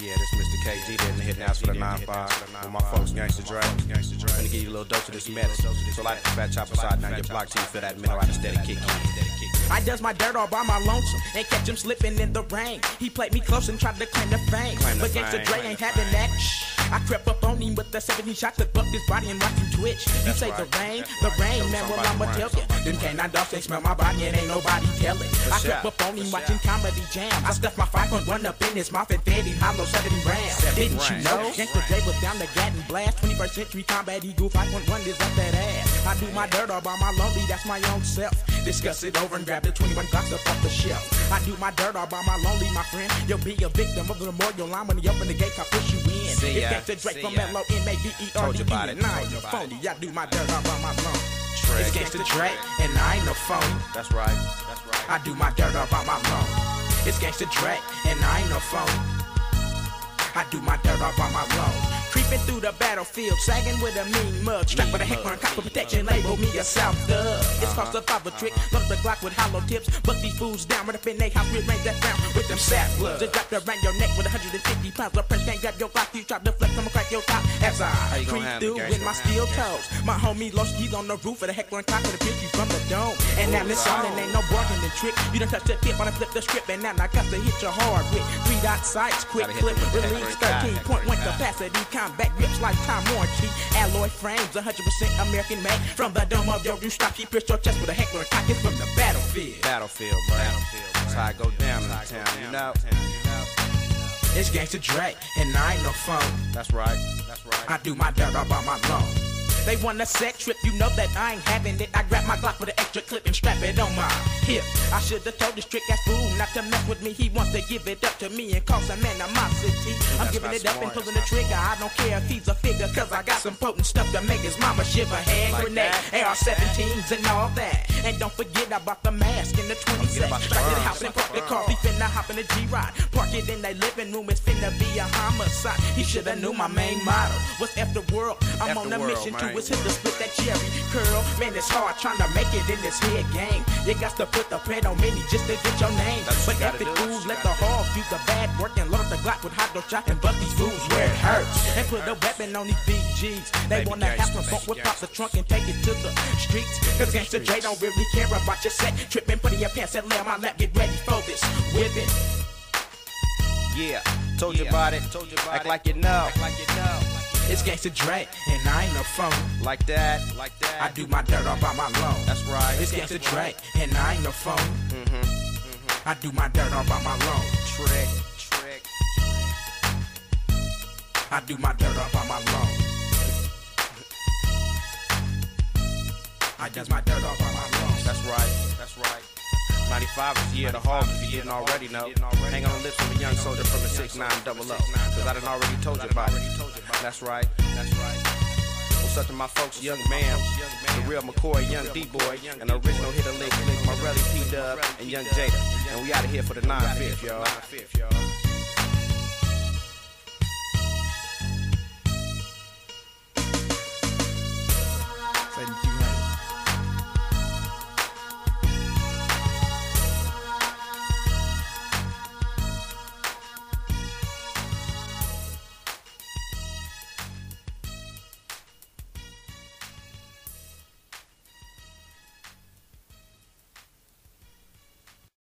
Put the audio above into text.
Yeah, this Mr. KG didn't hit now for the 9-5 with my folks Gangsta Dre. Gonna give you a little dose of this medicine. So like the fat chopper side down your block till you feel that mineral out steady kick. I does my dirt all by my lonesome and catch him slipping in the rain. He played me close and tried to claim the fame. But Gangsta Dre ain't having that. Shh. I crept up on him with the 17 shots that bucked his body and watched him twitch. You say the rain, the rain, man, well I'ma tell you. somebody Them canine dogs, they smell my body and ain't nobody telling. I crept up on him watching comedy jams. I stuffed my 5.1 up in his mouth and fed him hollow 70 grams. Didn't you know? Gangsta Dre was down the Gatton blast. 21st century combat eagle 5.1 is up that ass. I do my dirt all by my lonely, that's my own self. Discuss it over and grab the 21 Glocks up off the shelf. I do my dirt all by my lonely, my friend. You'll be a victim of the memorial line when you open the gate, I push you in. See It's ya, Gangsta Drake see from ya. L-O-M-A-V-E-R-D-E. Told you about it, And I ain't no phony, I do my dirt all by my long. Trick. It's Gangsta Drake, and I ain't no phony. That's right. That's right. I do my dirt all by my long. It's Gangsta Drake, and I ain't no phony. I do my dirt all by my long. Creeping through the battlefield, sagging with a mean mug. Strapped with a Heckler and Koch for protection, label me a South Thug. It's called survival trick, load the Glock with hollow tips. Buck these fools down, run up in they house, rearrange that round with them sap gloves. Just wrapped around your neck with 150 pounds. The press can't grab your Glock, you try to flex, I'ma crack your top. As I creep through with my steel toes. My homie lost keys on the roof of the Heckler and Koch the bitch you from the dome. And now this on and ain't no bargaining trick. You done touch the tip, I done flip the script, and now I got to hit you hard with three dot sights, quick clip, with the release 13.1 capacity, combat grips, lifetime warranty, alloy frames, 100% American made. From the dome of your roof, stop, he pierced your chest with a Heckler and Koch it from the battlefield. Battlefield, bro. That's how I go down in the town, you know? It's Gangsta Dre, and I ain't no phone. That's right. That's right. I do my dirt all by my loan. They want a sex trip, you know that I ain't having it. I grab my Glock with an extra clip and strap it on my hip. I should've told this trick ass fool not to mess with me. He wants to give it up to me and cause some animosity. I'm That's giving it up and smart. pulling the trigger. I don't care if he's a figure, cause I got some potent stuff to make his mama shiver. Hand Like grenade, that? AR-17s and all that. And don't forget about the mask and the 20 Forget about the to the house and hop in the G-Ride. Park it in their living room. It's finna be a homicide. He shoulda knew my main motto was F the world. I'm F on a world, mission man. to his hit to split that cherry curl. Man, it's hard trying to make it in this head game. You got to put the pen on many just to get your name. That's but you F gotta it fools, let the hog do the bad work and load the Glock with hydro shot and buck these fools where it hurts. And put a weapon on these BGs. They wanna have some whip out the trunk and take it to the streets. Cause Gangsta J don't really care about your set. Trippin', put in your pants and lay on my lap, get ready for this. Whipping. Yeah. Told you about it. Told you about Act like you know. Act like you know. It's Gangsta Dre, and I ain't no phone. Like that. Like that. I do my dirt all by my loan. That's right. It's Gangsta Dre, and I ain't no phone. Mm-hmm. I do my dirt all by my loan. Trick. Trick. I do my dirt all by my loan. I do my dirt all by my loan. That's right. That's right. 95 is the year of the if you didn't already know. Hang on the lips of a young soldier from the 6900. Cause I done already told you about it. That's right. That's right. What's up to my folks, young man, the real McCoy, young D-boy, and the original hitter lick, lick, Morelli, P-Dub, and young Jada. And we out of here for the 9-5, y'all.